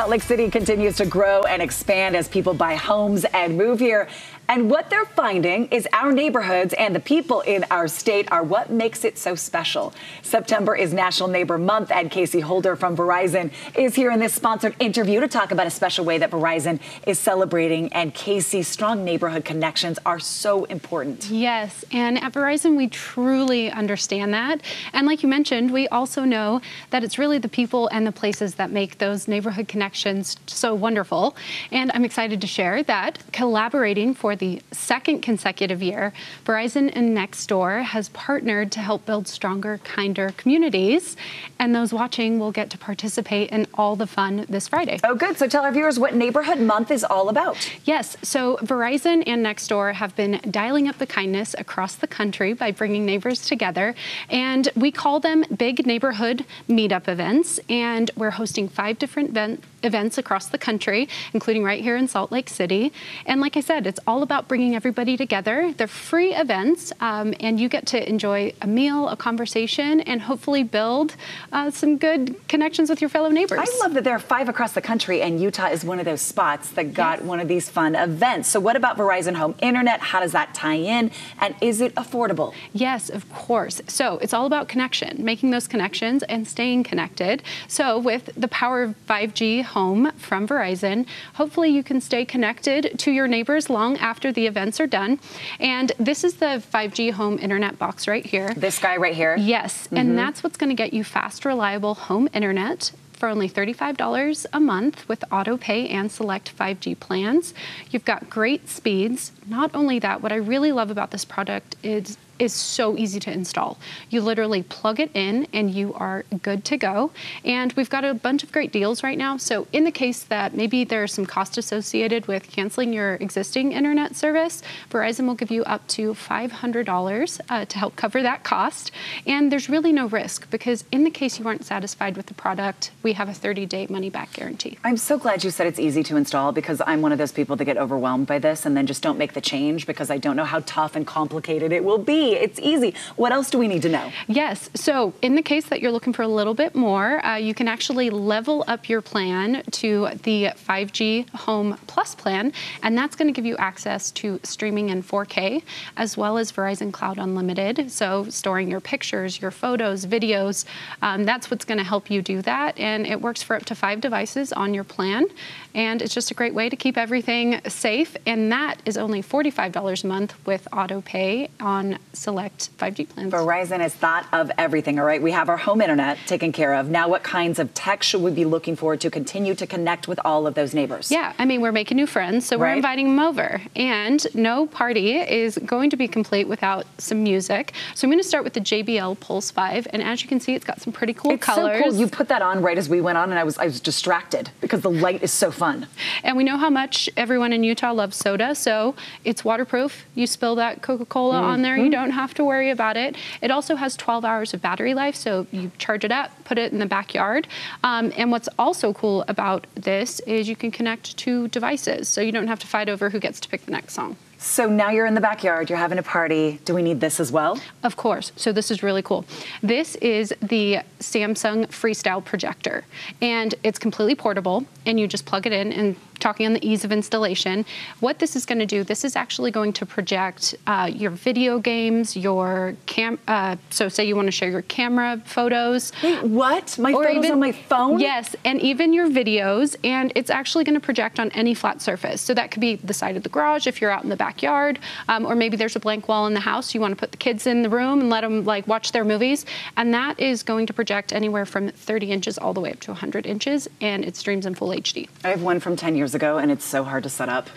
Salt Lake City continues to grow and expand as people buy homes and move here. And what they're finding is our neighborhoods and the people in our state are what makes it so special. September is National Neighbor Month, and Casey Holder from Verizon is here in this sponsored interview to talk about a special way that Verizon is celebrating. And Casey, strong neighborhood connections are so important. Yes, and at Verizon, we truly understand that. And like you mentioned, we also know that it's really the people and the places that make those neighborhood connections so wonderful. And I'm excited to share that collaborating for the second consecutive year, Verizon and Nextdoor has partnered to help build stronger, kinder communities. And those watching will get to participate in all the fun this Friday. Oh, good. So tell our viewers what Neighborhood Month is all about. Yes. So Verizon and Nextdoor have been dialing up the kindness across the country by bringing neighbors together. And we call them big neighborhood meetup events. And we're hosting five different event events across the country, including right here in Salt Lake City. And like I said, it's all about bringing everybody together. They're free events, um, and you get to enjoy a meal, a conversation, and hopefully build uh, some good connections with your fellow neighbors. I love that there are five across the country, and Utah is one of those spots that got yes. one of these fun events. So, what about Verizon Home Internet? How does that tie in? And is it affordable? Yes, of course. So, it's all about connection, making those connections and staying connected. So, with the power of 5G home from Verizon. Hopefully, you can stay connected to your neighbors long after the events are done. And this is the 5G home internet box right here. This guy right here? Yes. Mm-hmm. And that's what's going to get you fast, reliable home internet for only $35 a month with auto pay and select 5G plans. You've got great speeds. Not only that, what I really love about this product is is so easy to install. You literally plug it in and you are good to go. And we've got a bunch of great deals right now. So in the case that maybe there's some cost associated with canceling your existing internet service, Verizon will give you up to $500 uh, to help cover that cost. And there's really no risk because in the case you aren't satisfied with the product, we have a 30-day money-back guarantee. I'm so glad you said it's easy to install because I'm one of those people that get overwhelmed by this and then just don't make the change because I don't know how tough and complicated it will be. It's easy. What else do we need to know? Yes. So in the case that you're looking for a little bit more, uh, you can actually level up your plan to the 5G Home Plus plan, and that's going to give you access to streaming in 4K as well as Verizon Cloud Unlimited. So storing your pictures, your photos, videos, um, that's what's going to help you do that. And it works for up to five devices on your plan. And it's just a great way to keep everything safe. And that is only $45 a month with auto pay on select 5G plans. Verizon has thought of everything, all right? We have our home internet taken care of. Now, what kinds of tech should we be looking for to continue to connect with all of those neighbors? Yeah, I mean, we're making new friends, so we're inviting them over. And no party is going to be complete without some music. So I'm going to start with the JBL Pulse 5. And as you can see, it's got some pretty cool it's colors. so cool. You put that on right as we went on, and I was, I was distracted because the light is so fun. And we know how much everyone in Utah loves soda, so it's waterproof. You spill that Coca-Cola mm -hmm. on there, you mm-hmm. Don't have to worry about it. It also has 12 hours of battery life, so you charge it up, put it in the backyard. Um, and what's also cool about this is you can connect two devices, so you don't have to fight over who gets to pick the next song. So now you're in the backyard, you're having a party. Do we need this as well? Of course. So this is really cool. This is the Samsung Freestyle projector, and it's completely portable, and you just plug it in and talking on the ease of installation. What this is going to do, this is actually going to project uh, your video games, your cam. Uh, so say you want to share your camera photos. Wait, what? My photos even, on my phone? Yes, and even your videos. And it's actually going to project on any flat surface. So that could be the side of the garage if you're out in the backyard, um, or maybe there's a blank wall in the house. You want to put the kids in the room and let them like watch their movies, and that is going to project anywhere from 30 inches all the way up to 100 inches, and it streams in full HD. I have one from 10 years years ago, and it's so hard to set up.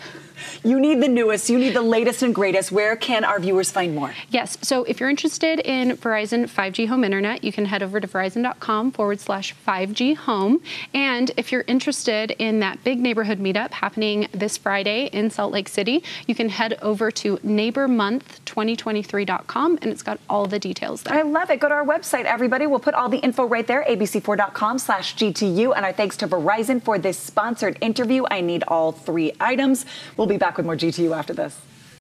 You need the newest, you need the latest and greatest. Where can our viewers find more? Yes, so if you're interested in Verizon 5G home internet, you can head over to verizon.com forward slash 5G home. And if you're interested in that big neighborhood meetup happening this Friday in Salt Lake City, you can head over to neighbormonth2023.com and it's got all the details there. I love it. Go to our website, everybody. We'll put all the info right there, abc4.com slash GTU. And our thanks to Verizon for this sponsored interview. I need all three items. We'll be back with more GTU after this.